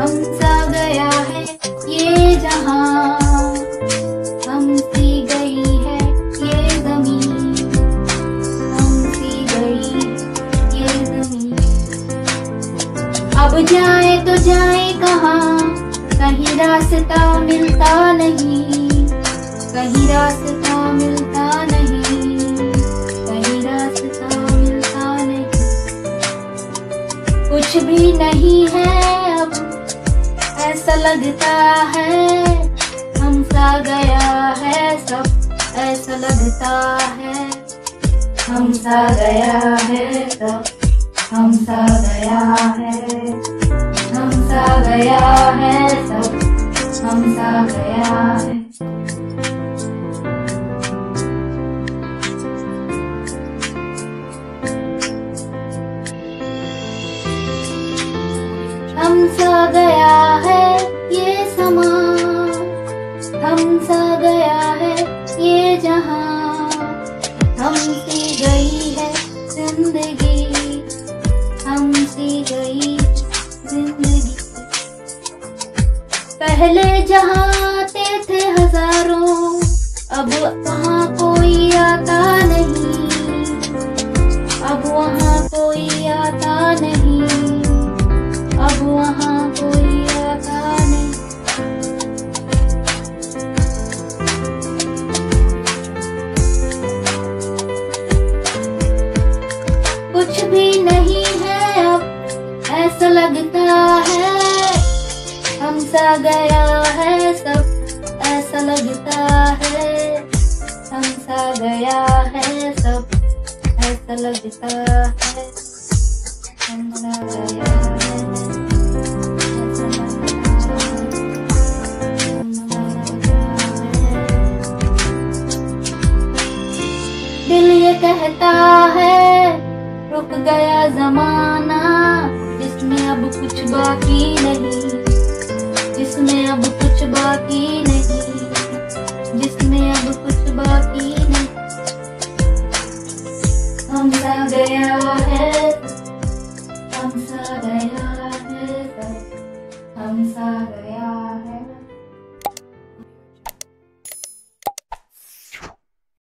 हम सा गया है ये जहाँ। हम सी गई है ये ज़मीन। हम सी गई ये ज़मीन। अब जाए तो जाए कहाँ? कहीं रास्ता मिलता नहीं। कहीं रास्ता मिलता नहीं। कहीं रास्ता मिलता नहीं। कुछ भी नहीं है ऐसा लगता है, हम सा गया है सब। ऐसा लगता है, हम सा गया है सब। हम सा गया है, हम सा गया है सब। हम सा गया है। हम सा गया ज़िंदगी हमसी गई ज़िंदगी। पहले जहाँ आते थे हज़ारों अब कहाँ कोई लगता है। हम सा गया है सब, ऐसा लगता है। हम सा गया है सब, ऐसा लगता है। हम सा गया। दिल ये कहता है, रुक गया कुछ बाकी नहीं। जिसमें अब कुछ बाकी नहीं